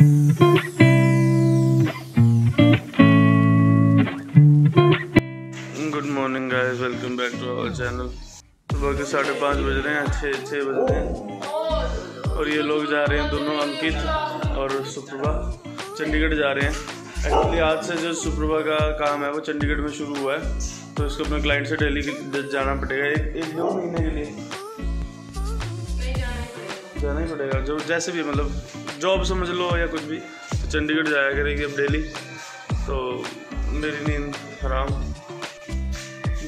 Good morning guys welcome back to our channel सुबह के साढ़े पाँच बज रहे हैं, छः छः बज रहे हैं। और ये लोग जा रहे हैं दोनों अंकित और सुप्रभा। चंडीगढ़ जा रहे हैं। एक्चुअली आज से जो सुप्रभा का काम है, वो चंडीगढ़ में शुरू हुआ है। तो इसको अपने क्लाइंट से डेली जाना पड़ेगा। एक एक दो महीने के लिए। जाना ही पड़ेगा। जो जैसे भी मतलब जॉब समझ लो या कुछ भी तो चंडीगढ़ जाया करेगी अब डेली तो मेरी नींद हराम।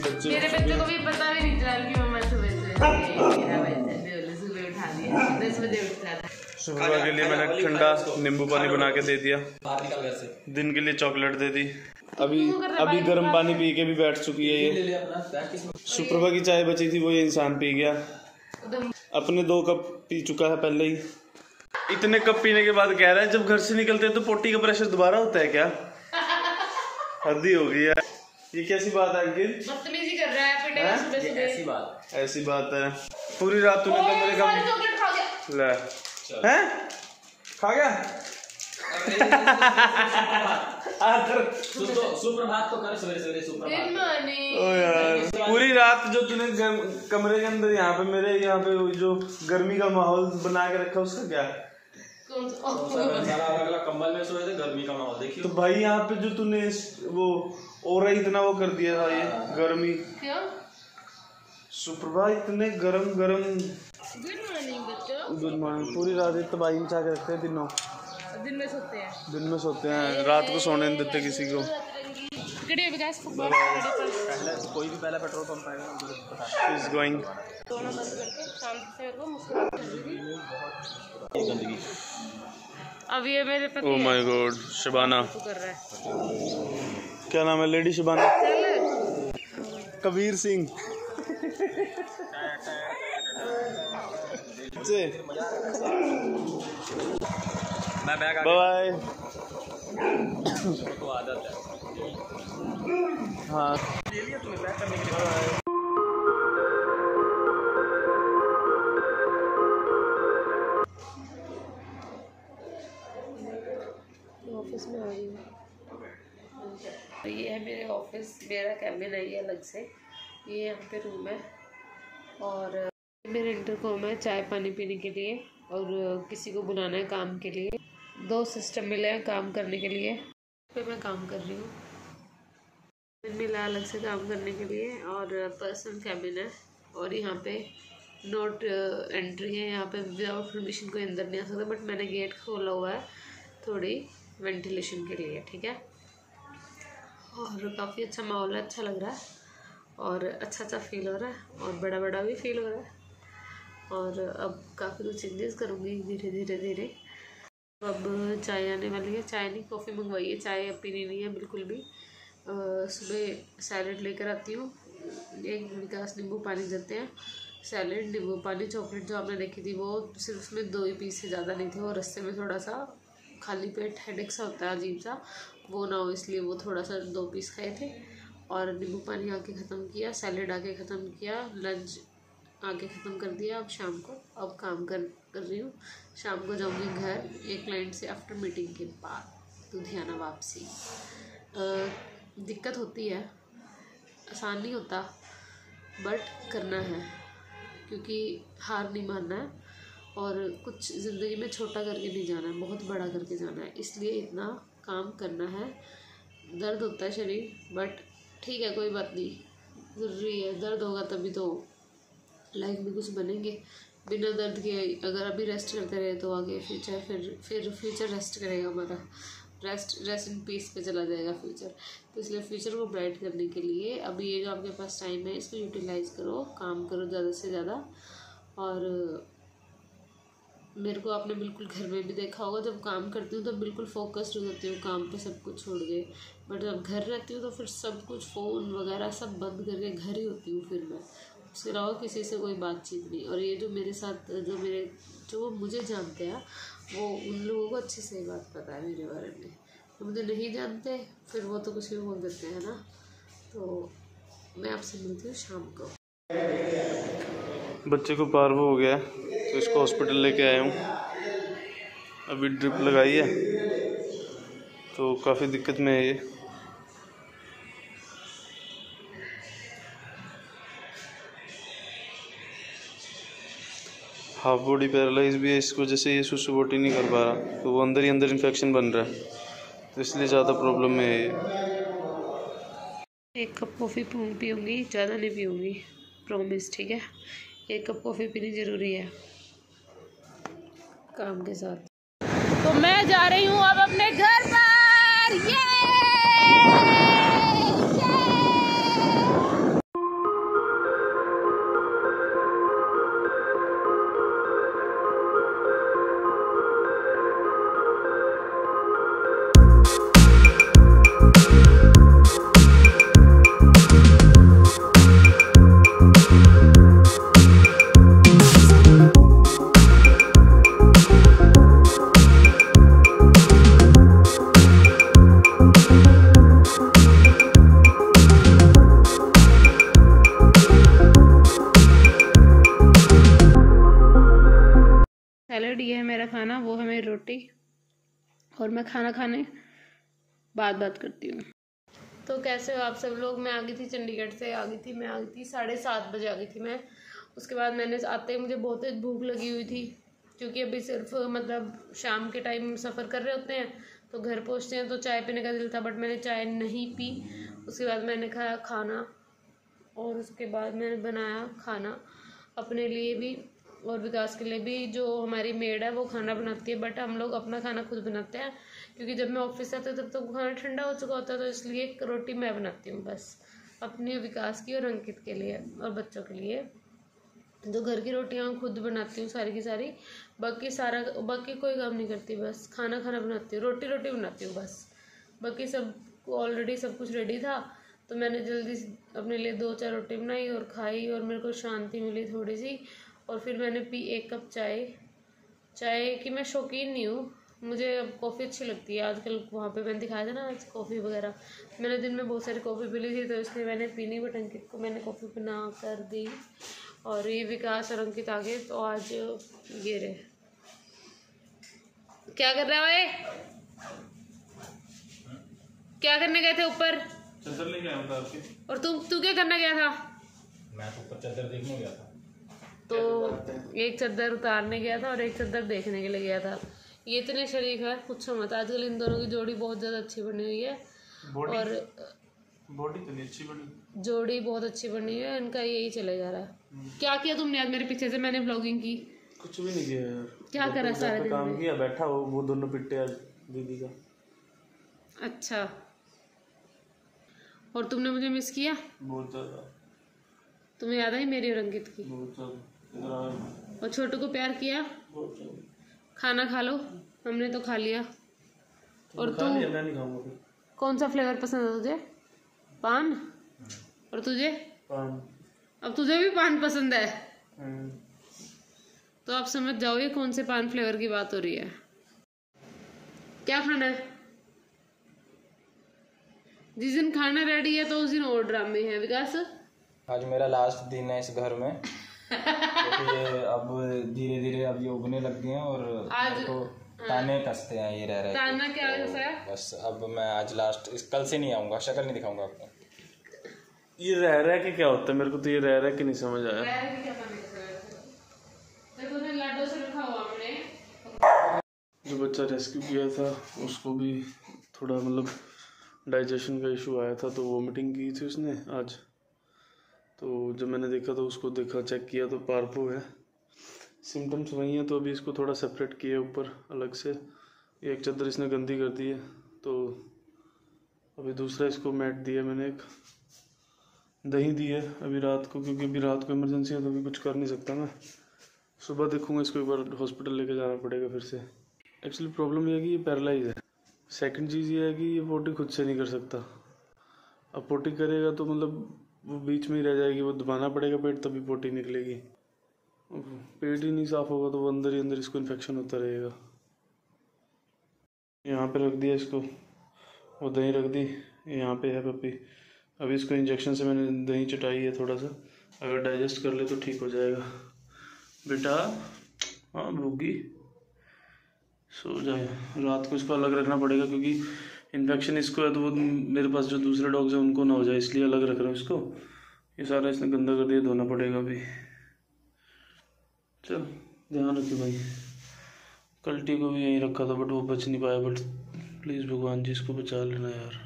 बच्चे मेरे बच्चों को भी पता भी नहीं चला कि मम्मा सुबह के लिए मैंने ठंडा नींबू पानी बना के दे दिया। बाहर निकल घर से दिन के लिए चॉकलेट दे दी। अभी अभी गर्म पानी पी के भी बैठ चुकी है ये। ले ले अपना प्रैक्टिस में? सुप्रभा की चाय बची थी वो ये इंसान पी गया। अपने दो कप पी चुका है पहले ही। इतने कप पीने के बाद कह रहा है जब घर से निकलते हैं तो पोटी का प्रेशर दोबारा होता है क्या? हद्दी हो गई है ये कैसी बात है अंकित? बदतमीजी कर रहा है पिटेगा सुबह सुबह ऐसी बात ऐसी बात है। पूरी रात तूने कमरे का ले। हैं? खा गया? तो तो यार। पूरी रात जो तूने कमरे के अंदर यहाँ पे मेरे यहाँ पे जो गर्मी का माहौल बना के रखा उसका क्या? कौन सा ओह, सारा अलग अलग कंबल में सोए थे गर्मी का माहौल देखियो। तो भाई यहाँ पे जो तूने वो और इतना वो कर दिया था ये गर्मी। क्यों? सुप्रभा इतने गरम गरम। गुड मॉर्निंग बच्चों। गुड मॉर्निंग पूरी रात तबाही मचा के रखते हैं दिनों। दिन में सोते हैं। दिन में सोते हैं। रात को सोने नहीं देते किसी को। किड़े विकास फुटबॉल पहले कोई भी पहला पेट्रोल पंप आएगा ना उधर पता इज़ गोइंग दोनों बंद करके शाम से मेरे को मुस्कुराहट है गंदगी अब ये मेरे ओ पति माय गॉड शबाना कर रहा है। क्या नाम है लेडी शबाना चल। कबीर सिंह। से मैं बैग आ बाय तो आदत है। हाँ ले लिया तूने पैक करने के लिए ऑफ़िस में हूँ ये है मेरे ऑफ़िस मेरा कैबिन है ये अलग से। ये यहाँ पे रूम है। और मेरे इंटरकॉम है चाय पानी पीने के लिए और किसी को बुलाना है काम के लिए। दो सिस्टम मिले हैं काम करने के लिए। पे मैं काम कर रही हूँ। मिला अलग से काम करने के लिए और पर्सनल कैबिन है और यहाँ पे नोट एंट्री है। यहाँ पे विदाउट परमिशन कोई अंदर नहीं आ सकता बट मैंने गेट खोला हुआ है थोड़ी वेंटिलेशन के लिए, ठीक है? और काफ़ी अच्छा माहौल है अच्छा लग रहा है और अच्छा अच्छा फील हो रहा है और बड़ा बड़ा भी फील हो रहा है। और अब काफ़ी कुछ चेंजेस करूँगी धीरे धीरे धीरे। अब चाय आने वाली है। चाय नहीं, कॉफ़ी मंगवाई है। चाय अब पीनी नहीं है बिल्कुल भी। सुबह सैलड लेकर आती हूँ। एक विकास नींबू पानी देते हैं। सैलड, नींबू पानी, चॉकलेट जो आपने देखी थी, वो सिर्फ़ उसमें दो ही पीस से ज़्यादा नहीं थे। और रस्ते में थोड़ा सा खाली पेट हेडेक सा होता है, अजीब सा। वो ना हो, इसलिए वो थोड़ा सा दो पीस खाए थे। और नींबू पानी आके ख़त्म किया, सैलड आके ख़त्म किया, लंच आके ख़त्म कर दिया अब शाम को। अब काम कर कर रही हूँ। शाम को जाऊँगी घर, एक क्लाइंट से आफ्टर मीटिंग के बाद, लुधियाना वापसी। दिक्कत होती है। आसान नहीं होता बट करना है, क्योंकि हार नहीं मानना है और कुछ ज़िंदगी में छोटा करके नहीं जाना है, बहुत बड़ा करके जाना है। इसलिए इतना काम करना है। दर्द होता है शरीर बट ठीक है, कोई बात नहीं। ज़रूरी है, दर्द होगा तभी तो लाइफ में कुछ बनेंगे। बिना दर्द के अगर अभी रेस्ट करते रहे तो आगे फ्यूचर फिर फिर फ्यूचर रेस्ट करेगा हमारा। रेस्ट रेस्ट इन पीस पे चला जाएगा फ्यूचर तो इसलिए फ्यूचर को ब्राइट करने के लिए अभी ये जो आपके पास टाइम है, इसको यूटिलाइज करो, काम करो ज़्यादा से ज़्यादा। और मेरे को आपने बिल्कुल घर में भी देखा होगा, जब काम करती हूँ तो बिल्कुल फोकस्ड हो जाती हूँ, काम पे सब कुछ छोड़ के। बट जब घर रहती हूँ तो फिर सब कुछ फ़ोन वगैरह सब बंद करके घर ही होती हूँ फिर मैं। अलावा किसी से कोई बातचीत नहीं। और ये जो मेरे साथ, जो मेरे, जो मुझे जानते हैं, वो उन लोगों को अच्छे से बात पता है मेरे बारे में। जो मुझे नहीं जानते, फिर वो तो कुछ भी बोल देते हैं ना। तो मैं आपसे मिलती हूँ शाम को। बच्चे को पार्वो हो गया तो इसको हॉस्पिटल लेके आया हूँ। अभी ड्रिप लगाई है तो काफ़ी दिक्कत में है ये। हाफ़ बॉडी पैरालाइज भी है इस वजह से ये सुसुबोटी नहीं कर पा रहा तो वो अंदर ही अंदर इन्फेक्शन बन रहा है तो इसलिए ज़्यादा प्रॉब्लम में है ये। एक कप कॉफ़ी पीऊँगी ज़्यादा नहीं पीऊँगी प्रॉमिस ठीक है? एक कप कॉफ़ी पीनी ज़रूरी है काम के साथ। तो मैं जा रही हूँ अब अपने घर पर ये रोटी और मैं खाना खाने बात बात करती हूँ। तो कैसे हो आप सब लोग? मैं आ गई थी चंडीगढ़ से, आ गई थी, मैं आ गई थी साढ़े सात बजे आ गई थी मैं। उसके बाद मैंने आते ही मुझे बहुत तेज भूख लगी हुई थी, क्योंकि अभी सिर्फ़ मतलब शाम के टाइम सफ़र कर रहे होते हैं तो घर पहुँचते हैं तो चाय पीने का दिल था बट मैंने चाय नहीं पी। उसके बाद मैंने खाया खाना और उसके बाद मैंने बनाया खाना अपने लिए भी। और विकास के लिए भी जो हमारी मेड है, वो खाना बनाती है बट हम लोग अपना खाना खुद बनाते हैं, क्योंकि जब मैं ऑफ़िस आती हूँ, तब तो खाना ठंडा हो चुका होता है तो इसलिए रोटी मैं बनाती हूँ बस, अपने विकास की और अंकित के लिए और बच्चों के लिए। जो घर की रोटियाँ मैं खुद बनाती हूँ, सारी की सारी, बाकी सारा, बाकी कोई काम नहीं करती, बस खाना खाना बनाती हूँ, रोटी रोटी बनाती हूँ बस। बाकी सब ऑलरेडी सब कुछ रेडी था तो मैंने जल्दी अपने लिए दो, चार रोटी बनाई और खाई और मेरे को शांति मिली थोड़ी सी और फिर मैंने पी एक कप चाय। चाय की मैं शौकीन नहीं हूँ। मुझे अब कॉफ़ी अच्छी लगती है। आजकल वहाँ पे मैंने दिखाया था ना आज कॉफ़ी वगैरह। मैंने दिन में बहुत सारी कॉफ़ी पी ली थी तो इसलिए मैंने पीनी बट अंकित को मैंने कॉफ़ी बना कर दी। और ये विकास और अंकित आ गए तो आज ये रहे। क्या कर रहा है क्या करने गए थे ऊपर? चदर लेके आया था आपके। और तू तू क्या करने गया था? मैं तो ऊपर चादर देखने गया था। तो एक चद्दर उतारने गया था और एक चद्दर देखने के लिए गया था। ये इतने शरीफ है पूछो मत। आजकल इन दोनों की जोड़ी बहुत ज़्यादा अच्छी बनी हुई है। बॉडी? और बॉडी तो अच्छी बनी। जोड़ी बहुत अच्छी बनी हुई है इनका यही चले जा रहा। है क्या किया तुमने आज मेरे पीछे से? मैंने ब्लॉगिंग की। कुछ भी नहीं किया क्या करा सारे दिन काम किया बैठा वो वो दोनों पिट्टे आज दीदी का। अच्छा। और तुमने मुझे मिस किया? बहुत ज़्यादा। तुम्हें याद आई मेरी और अंकित की? बहुत ज़्यादा। और छोटू को प्यार किया? खाना खा लो। हमने तो खा लिया। और खा लिया नहीं कौन सा फ्लेवर पसंद है तुझे? पान? और तुझे? पान। अब तुझे भी पान पसंद है। हम्म, तो आप समझ जाओ ये कौन से पान फ्लेवर की बात हो रही है। क्या खाना है? जिस दिन खाना रेडी है तो उस दिन और ड्रामे हैं विकास। आज मेरा लास्ट दिन है इस घर में। ये अब धीरे धीरे अब ये उगने लग गए हैं और आज- मेरे को ताने कसते हैं ये रह रहे ताना क्या कैसा है बस अब मैं आज लास्ट इस कल से नहीं आऊँगा शक्ल नहीं दिखाऊँगा आपको। ये रह रहा है कि क्या होता है? मेरे को तो ये रह रहा है कि नहीं समझ आया। देखो ना लाडो से रखा हुआ हमने। जो बच्चा रेस्क्यू किया था उसको भी थोड़ा मतलब डाइजेशन का इशू आया था तो वोमिटिंग की थी उसने आज। तो जब मैंने देखा तो उसको देखा चेक किया तो पार्पो है। सिम्टम्स वही हैं तो अभी इसको थोड़ा सेपरेट किया ऊपर, अलग से। एक चादर इसने गंदी कर दी है तो अभी दूसरा इसको मैट दिया मैंने एक। दही दी है अभी रात को, क्योंकि अभी रात को इमरजेंसी है तो अभी कुछ कर नहीं सकता मैं। सुबह देखूँगा इसको एक बार हॉस्पिटल लेके जाना पड़ेगा फिर से। एक्चुअली प्रॉब्लम ये है कि ये पैरालाइज है। सेकंड चीज़ ये है कि ये पोटी खुद से नहीं कर सकता। अब पोटी करेगा तो मतलब वो बीच में ही रह जाएगी, वो दबाना पड़ेगा पेट तभी पोटी निकलेगी। पेट ही नहीं साफ़ होगा तो वो अंदर ही अंदर इसको इन्फेक्शन होता रहेगा। यहाँ पे रख दिया इसको, वो दही रख दी, यहाँ पे है पपी। अभी इसको इंजेक्शन से मैंने दही चटाई है थोड़ा सा। अगर डाइजेस्ट कर ले तो ठीक हो जाएगा। बेटा हाँ भूगी सो जाए रात को इसको अलग रखना पड़ेगा क्योंकि इन्फेक्शन इसको है तो वो मेरे पास जो दूसरे डॉग्स हैं, उनको ना हो जाए, इसलिए अलग रख रहा हूँ इसको। ये सारा इसने गंदा कर दिया, धोना पड़ेगा अभी। चल, ध्यान रखिए भाई। कल्टी को भी यहीं रखा था बट वो बच नहीं पाया बट प्लीज़ भगवान जी, इसको बचा लेना यार।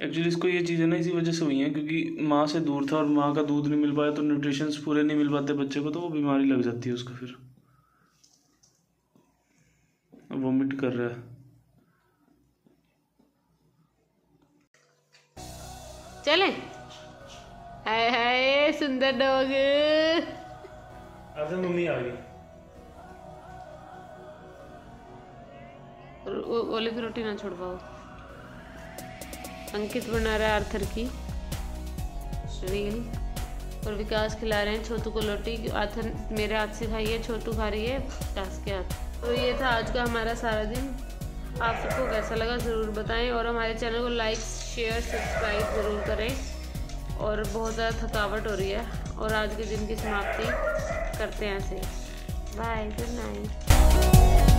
एक्चुअली इसको ये चीज़ें ना इसी वजह से हुई हैं, क्योंकि माँ से दूर था और माँ का दूध नहीं मिल पाया तो न्यूट्रिशंस पूरे नहीं मिल पाते बच्चे को तो वो बीमारी लग जाती है उसको फिर। वोमिट कर रहा है। चले। हाय हाय सुंदर डॉग। अच्छा मम्मी आ गई। ओले की रोटी ना छोड़ पाओ। अंकित बना रहा है आर्थर की। रील और विकास खिला रहे हैं छोटू को रोटी। आर्थर मेरे हाथ से खाई है छोटू खा रही है विकास के हाथ। तो ये था आज का हमारा सारा दिन। आप सबको कैसा लगा ज़रूर बताएँ और हमारे चैनल को लाइक, शेयर, सब्सक्राइब ज़रूर करें। और बहुत ज़्यादा थकावट हो रही है और आज के दिन की समाप्ति करते हैं ऐसे बाय गुड नाइट